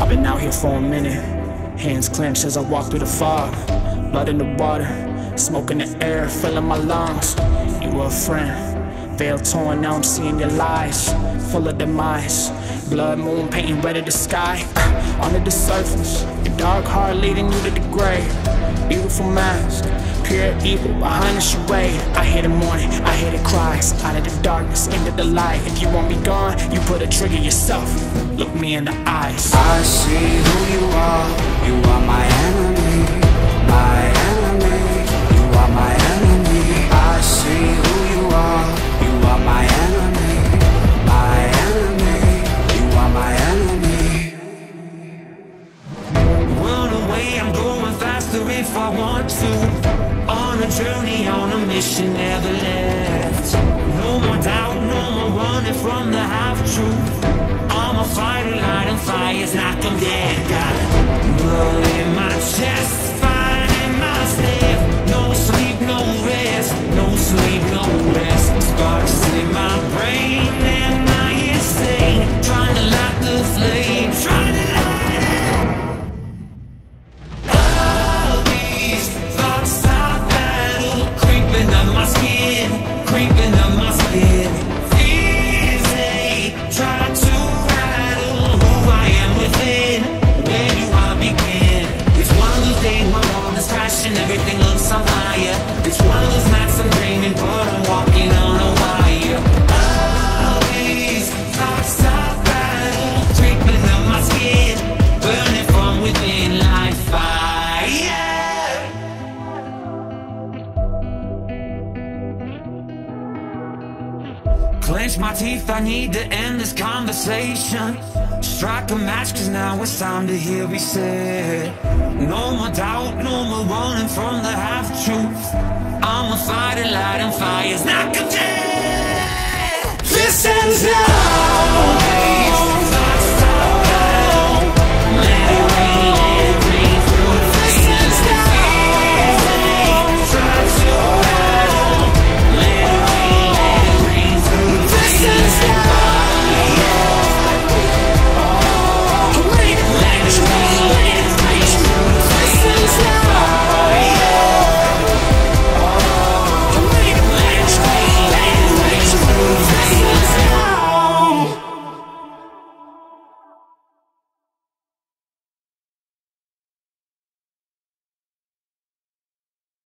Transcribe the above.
out here for a minute. Hands clenched as I walk through the fog. Blood in the water, smoke in the air, filling my lungs. You were a friend. Veil torn, now I'm seeing your lies. Full of demise. Blood moon painting red of the sky. Under the surface, your dark heart leading you to the grave. Beautiful mask, pure evil behind the charade. I hear the mourning, I hear the cries. Out of the darkness, into the light. If you want me gone, you put a trigger yourself. Look me in the eyes. I see who you are. You want to. On a journey, on a mission, never left. No more doubt, no more running from the half truth. I'm a fighter, light lighting fires, knock 'em creeping Clench my teeth, I need to end this conversation. Strike a match, cause now it's time to hear me say No more doubt, no more running from the half truth. I'm a fighter, lighting fires, not dead. This ends now.